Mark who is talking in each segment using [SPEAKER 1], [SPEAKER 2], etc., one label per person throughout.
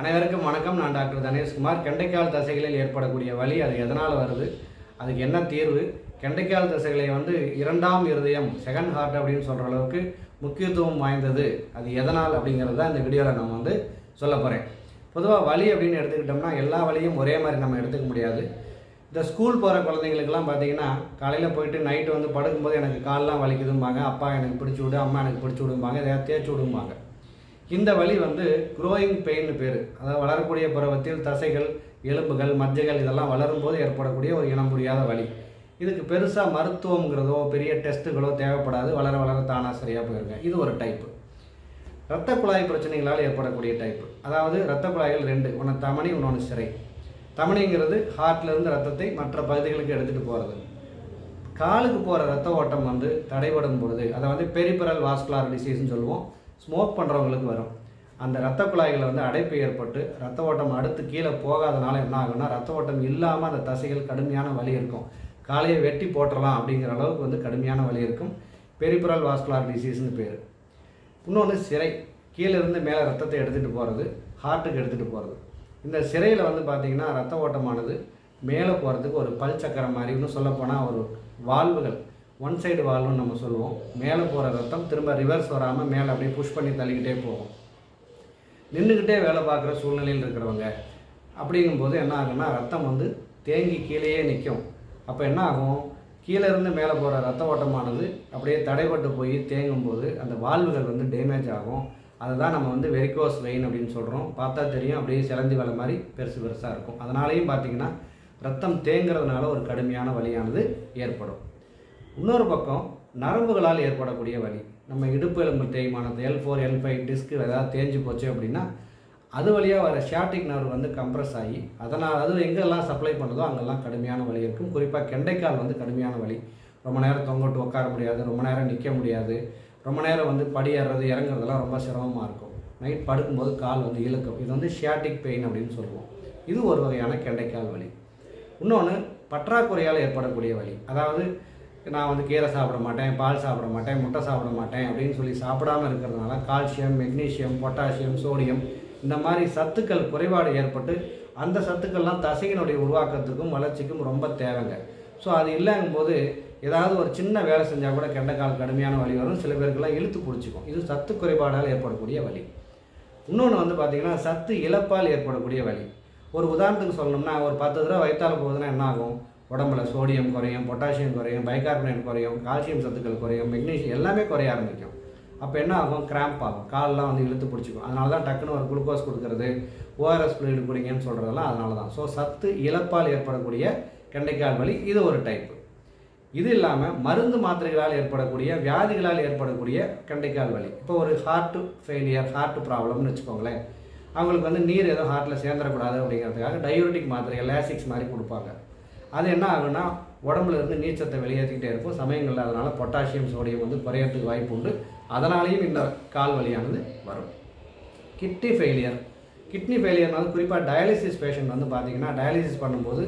[SPEAKER 1] அனைவருக்கும் வணக்கம். நான் டாக்டர் தனேஷ்குமார். கெண்டைக்கால் தசைகளில் ஏற்படக்கூடிய வலி அது எதனால் வருது? அதுக்கு என்ன தீர்வு? கெண்டைக்கால் தசைகளை வந்து இரண்டாம் இருதயம் செகண்ட் ஹார்ட் அப்படின்னு சொல்கிற அளவுக்கு முக்கியத்துவம் வாய்ந்தது. அது எதனால் அப்படிங்கிறது தான் இந்த வீடியோவில் நம்ம வந்து சொல்ல போகிறேன் பொதுவாக வலி அப்படின்னு எடுத்துக்கிட்டோம்னா எல்லா வலியும் ஒரே மாதிரி நம்ம எடுத்துக்க முடியாது. இந்த ஸ்கூல் போகிற குழந்தைங்களுக்கெல்லாம் பார்த்தீங்கன்னா காலையில் போயிட்டு நைட்டு வந்து படுக்கும்போது எனக்கு கால்லாம் வலிக்குதும்பாங்க. அப்பா எனக்கு பிடிச்சி விடு அம்மா எனக்கு பிடிச்சி விடும்பாங்க. எதையாவது தேய்ச்சி விடும்பாங்க. இந்த வலி வந்து குரோயிங் பெயின் பேர். அதாவது வளரக்கூடிய பருவத்தில் தசைகள் எலும்புகள் மஜ்ஜைகள் இதெல்லாம் வளரும்போது ஏற்படக்கூடிய ஒரு இனம் முடியாத வலி. இதுக்கு பெருசாக மருத்துவங்கிறதோ பெரிய டெஸ்ட்டுகளோ தேவைப்படாது. வளர வளர தானாக சரியாக போயிருங்க. இது ஒரு டைப்பு இரத்த குழாய் பிரச்சனைகளால் ஏற்படக்கூடிய டைப்பு அதாவது இரத்த குழாய்கள் ரெண்டு. ஒன்று தமணி இன்னொன்று சிறை. தமணிங்கிறது ஹார்ட்லேருந்து ரத்தத்தை மற்ற பகுதிகளுக்கு எடுத்துகிட்டு போகிறது காலுக்கு போகிற ரத்த ஓட்டம் வந்து தடைபடும் பொழுது அதை வந்து பெரிபரல் வாஸ்குலார் டிசீஸ்னு சொல்லுவோம். ஸ்மோக் பண்ணுறவங்களுக்கு வரும். அந்த ரத்த குழாய்களில் வந்து அடைப்பு ஏற்பட்டு ரத்த ஓட்டம் அடுத்து கீழே போகாதனால என்ன ஆகும்னா ரத்த ஓட்டம் இல்லாமல் அந்த தசைகள் கடுமையான வலி இருக்கும். காலையை வெட்டி போட்டுறலாம் அப்படிங்கிற அளவுக்கு வந்து கடுமையான வலி இருக்கும். பெரிபரல் வாஸ்குலார் டிசீஸ்னு பேர். இன்னொன்று சிறை. கீழே இருந்து மேலே ரத்தத்தை எடுத்துகிட்டு போகிறது ஹார்ட்டுக்கு எடுத்துகிட்டு போகிறது இந்த சிறையில் வந்து பார்த்திங்கன்னா ரத்த ஓட்டமானது மேலே போகிறதுக்கு ஒரு பல் சக்கரம் மாதிரி இன்னும் சொல்லப்போனால் ஒரு வால்வுகள் ஒன் சைடு வால்வுன்னு நம்ம சொல்லுவோம். மேலே போகிற ரத்தம் திரும்ப ரிவர்ஸ் வராமல் மேலே அப்படியே புஷ் பண்ணி தள்ளிக்கிட்டே போகும். நின்றுக்கிட்டே வேலை பார்க்குற சூழ்நிலையில் இருக்கிறவங்க அப்படிங்கும்போது என்ன ஆகும்னா ரத்தம் வந்து தேங்கி கீழேயே நிற்கும் அப்போ என்ன ஆகும்? கீழே இருந்து மேலே போகிற ரத்த ஓட்டமானது அப்படியே தடைப்பட்டு போய் தேங்கும் போது அந்த வால்வுகள் வந்து டேமேஜ் ஆகும். அதை தான் நம்ம வந்து வெரிகோஸ் வெயின் அப்படின்னு சொல்கிறோம் பார்த்தா தெரியும் அப்படியே சிலந்தி வலை மாதிரி பெருசு பெருசாக இருக்கும். அதனாலேயும் பார்த்தீங்கன்னா ரத்தம் தேங்கிறதுனால ஒரு கடுமையான வலியானது ஏற்படும். இன்னொரு பக்கம் நரம்புகளால் ஏற்படக்கூடிய வலி. நம்ம இடுப்பு எலும்பு தேய்மானது எல் ஃபோர் எல் ஃபைவ் டிஸ்க்கு ஏதாவது தேஞ்சு போச்சு அப்படின்னா அது வழியாக வர ஷியாட்டிக் நர்வ் வந்து கம்ப்ரஸ் ஆகி அதனால் அது எங்கெல்லாம் சப்ளை பண்ணுதோ அங்கெல்லாம் கடுமையான வலி இருக்கும். குறிப்பாக கெண்டைக்கால் வந்து கடுமையான வலி. ரொம்ப நேரம் தொங்கட்டு உட்கார முடியாது ரொம்ப நேரம் நிற்க முடியாது ரொம்ப நேரம் வந்து படி ஏறுறது இறங்குறதெல்லாம் ரொம்ப சிரமமாக இருக்கும். நைட் படுக்கும்போது கால் வந்து இழுக்கும். இது வந்து ஷியாட்டிக் பெயின் அப்படின்னு சொல்லுவோம். இது ஒரு வகையான கெண்டைக்கால் வலி. இன்னொன்று பற்றாக்குறையால் ஏற்படக்கூடிய வலி. அதாவது நான் வந்து கீரை சாப்பிட மாட்டேன் பால் சாப்பிட மாட்டேன் முட்டை சாப்பிட மாட்டேன் அப்படின்னு சொல்லி சாப்பிடாம இருக்கிறதுனால கால்சியம் மெக்னீசியம் பொட்டாசியம் சோடியம் இந்த மாதிரி சத்துக்கள் குறைபாடு ஏற்பட்டு அந்த சத்துக்கள்லாம் தசையினுடைய உருவாக்கத்துக்கும் வளர்ச்சிக்கும் ரொம்ப தேவைங்க. ஸோ அது இல்லைங்கும்போது ஏதாவது ஒரு சின்ன வேலை செஞ்சால் கூட கெண்டைக்கால் கடுமையான வலி வரும். சில பேருக்கெல்லாம் இழுத்து பிடிச்சிக்கும். இது சத்து குறைபாடால் ஏற்படக்கூடிய வலி. இன்னொன்று வந்து பார்த்திங்கன்னா சத்து இழப்பால் ஏற்படக்கூடிய வலி. ஒரு உதாரணத்துக்கு சொல்லணும்னா ஒரு பத்து தடவை வயிற்றால் போகுதுன்னா என்ன ஆகும்? உடம்புல சோடியம் குறையும் பொட்டாசியம் குறையும் பைகார்பனேட் குறையும் கால்சியம் சத்துக்கள் குறையும் மெக்னீஷியம் எல்லாமே குறைய ஆரம்பிக்கும். அப்போ என்ன ஆகும்? கிராம்ப் ஆகும். கால்லாம் வந்து இழுத்து பிடிச்சிக்கும். அதனால தான் டக்குன்னு ஒரு குளுக்கோஸ் கொடுக்கறது ஓஆர்எஸ் ஃப்ளூயிட் குடிங்கன்னு சொல்கிறதெல்லாம் அதனால தான் ஸோ சத்து இழப்பால் ஏற்படக்கூடிய கெண்டைக்கால் வலி இது ஒரு டைப்பு இது இல்லாமல் மருந்து மாத்திரைகளால் ஏற்படக்கூடிய வியாதிகளால் ஏற்படக்கூடிய கெண்டைக்கால் வலி. இப்போ ஒரு ஹார்ட் ஃபெயிலியர் ஹார்ட் ப்ராப்ளம்னு வச்சுக்கோங்களேன். அவங்களுக்கு வந்து நீர் எதுவும் ஹார்ட்டில் சேர்ந்துடக்கூடாது அப்படிங்கிறதுக்காக டயூரிட்டிக் மாத்திரைகள் லேசிக்ஸ் மாதிரி கொடுப்பாங்க. அது என்ன ஆகுன்னா உடம்புல இருந்து நீச்சத்தை வெளியேற்றிக்கிட்டே இருக்கும். சமயங்களில் அதனால் பொட்டாசியம் சோடியம் வந்து குறையறதுக்கு வாய்ப்பு உண்டு. அதனாலேயும் இந்த கால் வலியானது வரும். கிட்னி ஃபெயிலியர் கிட்னி ஃபெயிலியர்னால குறிப்பாக டயாலிசிஸ் பேஷண்ட் வந்து பார்த்திங்கன்னா டயாலிசிஸ் பண்ணும்போது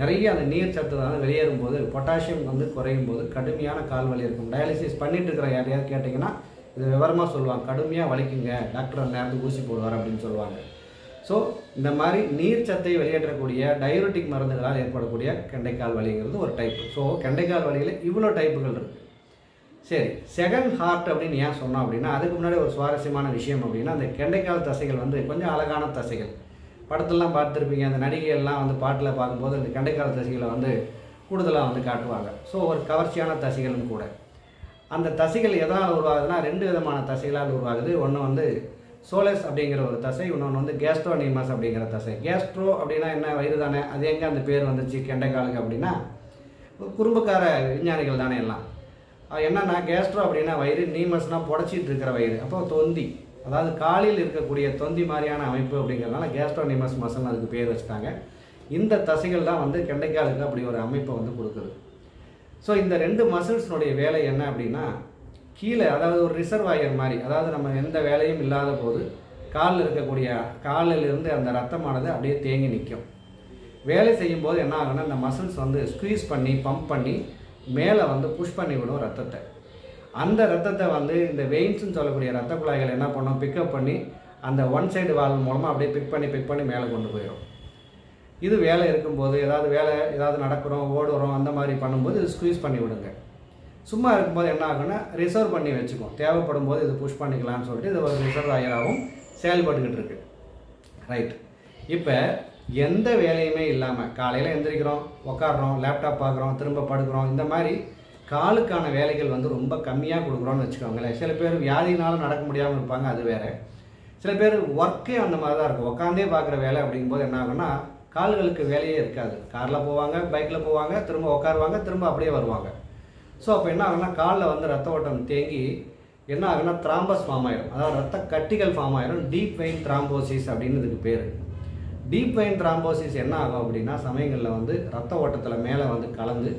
[SPEAKER 1] நிறைய அந்த நீர் சத்து வந்து வெளியேறும் போது பொட்டாசியம் வந்து குறையும் போது கடுமையான கால் வலி இருக்கும். டயாலிசிஸ் பண்ணிட்டு இருக்கிற யாரையாவது கேட்டிங்கன்னா இது விவரமாக சொல்லுவாங்க. கடுமையாக வலிக்குங்க. டாக்டர் நேரத்துக்கு ஊசி போடுவார் அப்படின்னு சொல்லுவாங்க. ஸோ இந்த மாதிரி நீர் சத்தை வெளியேற்றக்கூடிய டயபெட்டிக் மருந்துகளால் ஏற்படக்கூடிய கெண்டைக்கால் வலிங்கிறது ஒரு டைப் ஸோ கெண்டைக்கால் வலியில் இவ்வளோ டைப்புகள் இருக்குது சரி செகண்ட் ஹார்ட் அப்படின்னு ஏன் சொன்னோம் அப்படின்னா அதுக்கு முன்னாடி ஒரு சுவாரஸ்யமான விஷயம் அப்படின்னா அந்த கெண்டைக்கால் தசைகள் வந்து கொஞ்சம் அழகான தசைகள். படத்துலலாம் பார்த்துருப்பீங்க அந்த நடிகைகள்லாம் வந்து பாட்டில் பார்க்கும்போது அந்த கெண்டைக்கால் தசைகளை வந்து கூடுதலாக வந்து காட்டுவாங்க. ஸோ ஒரு கவர்ச்சியான தசைகளும் கூட. அந்த தசைகள் எதனால் உருவாகுதுன்னா ரெண்டு விதமான தசைகளால் உருவாகுது. ஒன்று வந்து சோலஸ் அப்படிங்கிற ஒரு தசை இன்னொன்று வந்து கேஸ்ட்ரோனிமஸ் அப்படிங்கிற தசை. கேஸ்ட்ரோ அப்படின்னா என்ன? வயிறு தானே? அது எங்கே அந்த பேர் வந்துச்சு? கெண்டைக்காலுக்கு அப்படின்னா குறும்புக்கார விஞ்ஞானிகள் தானே எல்லாம். என்னன்னா கேஸ்ட்ரோ அப்படின்னா வயிறு நீமஸ்னால் புடச்சிட்டு இருக்கிற வயிறு. அப்போ தொந்தி. அதாவது காலில் இருக்கக்கூடிய தொந்தி மாதிரியான அமைப்பு அப்படிங்கிறதுனால கேஸ்ட்ரோனிமஸ் மசல் அதுக்கு பேர் வச்சுட்டாங்க. இந்த தசைகள் தான் வந்து கெண்டைக்காலுக்கு அப்படி ஒரு அமைப்பை வந்து கொடுக்குது. ஸோ இந்த ரெண்டு மசில்ஸ்னுடைய வேலை என்ன அப்படின்னா கீழே அதாவது ஒரு ரிசர்வாயர் மாதிரி அதாவது நம்ம எந்த வேலையும் இல்லாத போது காலில் இருக்கக்கூடிய காலில் இருந்து அந்த ரத்தமானது அப்படியே தேங்கி நிற்கும். வேலை செய்யும்போது என்ன ஆகும்னா இந்த மசில்ஸ் வந்து ஸ்க்வீஸ் பண்ணி பம்ப் பண்ணி மேலே வந்து புஷ் பண்ணி விடும் ரத்தத்தை. அந்த ரத்தத்தை வந்து இந்த வெயின்ஸ்னு சொல்லக்கூடிய ரத்த குழாய்கள் என்ன பண்ணும்? பிக்கப் பண்ணி அந்த ஒன் சைடு வால் மூலமாக அப்படியே பிக் பண்ணி பிக் பண்ணி மேலே கொண்டு போயிடும். இது வேலை இருக்கும்போது ஏதாவது வேலை ஏதாவது நடக்கிறோம் ஓடுறோம் அந்த மாதிரி பண்ணும்போது இது பண்ணி விடுங்க. சும்மா இருக்கும்போது என்ன ஆகுன்னா ரிசர்வ் பண்ணி வச்சுக்கும். தேவைப்படும் போது இது புஷ் பண்ணிக்கலாம்னு சொல்லிட்டு இது ஒரு ரிசர்வ் ஆயராகவும் செயல்பட்டுக்கிட்டு இருக்கு. ரைட் இப்போ எந்த வேலையுமே இல்லாமல் காலையில் எந்திரிக்கிறோம் உக்காடுறோம் லேப்டாப் பார்க்குறோம் திரும்ப படுக்கிறோம் இந்த மாதிரி காலுக்கான வேலைகள் வந்து ரொம்ப கம்மியாக கொடுக்குறோன்னு வச்சுக்கோங்களேன். சில பேர் வியாதினாலும் நடக்க முடியாமல் இருப்பாங்க அது வேற. சில பேர் ஒர்க்கே அந்த மாதிரி தான் இருக்கும். உட்காந்தே பார்க்குற வேலை அப்படிங்கும்போது என்ன ஆகும்னா கால்களுக்கு வேலையே இருக்காது. காரில் போவாங்க பைக்கில் போவாங்க திரும்ப உட்காருவாங்க திரும்ப அப்படியே வருவாங்க. ஸோ அப்போ என்ன ஆகுனா காலில் வந்து ரத்த ஓட்டம் தேங்கி என்ன ஆகுனா த்ராம்பஸ் ஃபார்ம் ஆயிடும் அதாவது ரத்த கட்டிகள் ஃபார்ம் ஆயிடும் டீப் வெயின் த்ராம்போசிஸ் அப்படின்னு இதுக்கு பேர். டீப் வெயின் த்ராம்போசிஸ் என்ன ஆகும் அப்படின்னா சமயங்களில் வந்து ரத்த ஓட்டத்தில் மேலே வந்து கலந்து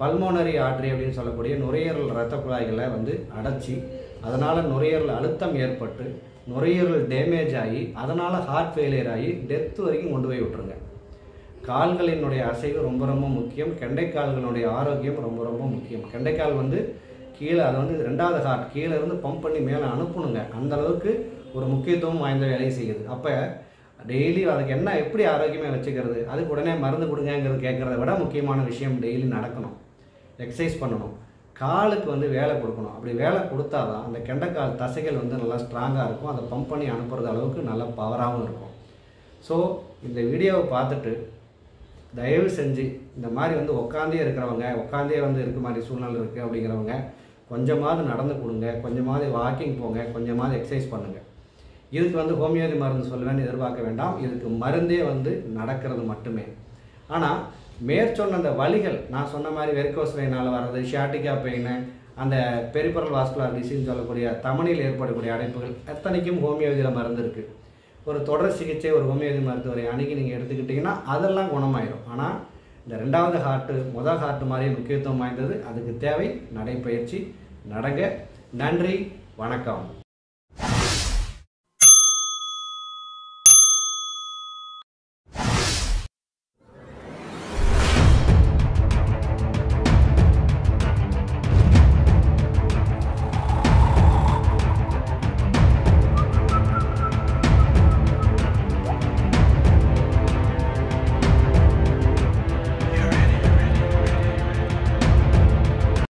[SPEAKER 1] பல்மோனரி ஆட்ரி அப்படின்னு சொல்லக்கூடிய நுரையீரல் ரத்த குழாய்களை வந்து அடைச்சி அதனால் நுரையீரல் அழுத்தம் ஏற்பட்டு நுரையீரல் டேமேஜ் ஆகி அதனால் ஹார்ட் ஃபெயிலியர் ஆகி டெத் வரைக்கும் கொண்டு போய் விட்டுருங்க. கால்களினுடைய அசைவு ரொம்ப ரொம்ப முக்கியம். கெண்டைக்கால்களுடைய ஆரோக்கியம் ரொம்ப ரொம்ப முக்கியம். கெண்டைக்கால் வந்து கீழே அதை வந்து ரெண்டாவது ஹார்ட் கீழே இருந்து பம்ப் பண்ணி மேலே அனுப்பணுங்க. அந்த அளவுக்கு ஒரு முக்கியத்துவம் வாய்ந்த வேலையை செய்யுது. அப்போ டெய்லி அதுக்கு என்ன எப்படி ஆரோக்கியமாக வச்சுக்கிறது? அதுக்கு உடனே மருந்து கொடுங்கங்கிறது கேட்குறத விட முக்கியமான விஷயம் டெய்லி நடக்கணும். எக்ஸசைஸ் பண்ணணும். காலுக்கு வந்து வேலை கொடுக்கணும். அப்படி வேலை கொடுத்தா தான் அந்த கெண்டைக்கால் தசைகள் வந்து நல்லா ஸ்ட்ராங்காக இருக்கும். அதை பம்ப் பண்ணி அனுப்புறது அளவுக்கு நல்லா பவராகவும் இருக்கும். ஸோ இந்த வீடியோவை பார்த்துட்டு தயவு செஞ்சு இந்த மாதிரி வந்து உட்காந்தே இருக்கிறவங்க உட்காந்தே வந்து இருக்க மாதிரி சூழ்நிலை இருக்குது அப்படிங்கிறவங்க கொஞ்சமாவது நடந்து கொடுங்க கொஞ்சமாவது வாக்கிங் போங்க கொஞ்சமாவது எக்ஸசைஸ் பண்ணுங்கள் இதுக்கு வந்து ஹோமியோபதி மருந்து சொல்லுவேன்னு எதிர்பார்க்க வேண்டாம். இதுக்கு மருந்தே வந்து நடக்கிறது மட்டுமே. ஆனால் மேற்சொன்ன அந்த வழிகள் நான் சொன்ன மாதிரி வெர்கோஸ் வெயினால் வர்றது ஷாட்டிகா பெயின் அந்த பெரிபரல் வாஸ்குலார் டிசீஸ் சொல்லக்கூடிய தமனியில் ஏற்படக்கூடிய அடைப்புகள் எத்தனைக்கும் ஹோமியோபதியில் மருந்து இருக்குது ஒரு தொடர் சிகிச்சை ஒரு ஹோமியோபதி மருத்துவரை அணுகி நீங்கள் எடுத்துக்கிட்டிங்கன்னா அதெல்லாம் குணமாயிடும் ஆனால் இந்த ரெண்டாவது ஹார்ட்டு முதல் ஹார்ட்டு மாதிரி முக்கியத்துவம் வாய்ந்தது. அதுக்கு தேவை நடைப்பயிற்சி நடங்க. நன்றி. வணக்கம்.